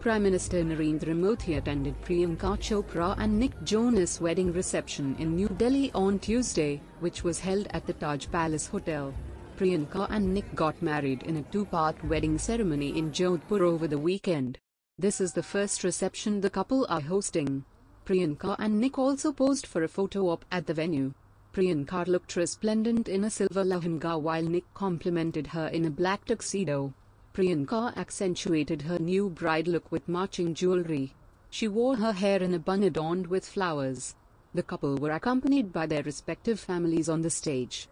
Prime Minister Narendra Modi attended Priyanka Chopra and Nick Jonas' wedding reception in New Delhi on Tuesday, which was held at the Taj Palace Hotel. Priyanka and Nick got married in a two-part wedding ceremony in Jodhpur over the weekend. This is the first reception the couple are hosting. Priyanka and Nick also posed for a photo op at the venue. Priyanka looked resplendent in a silver lehenga while Nick complemented her in a black tuxedo. Priyanka accentuated her new bride look with matching jewelry. She wore her hair in a bun adorned with flowers. The couple were accompanied by their respective families on the stage.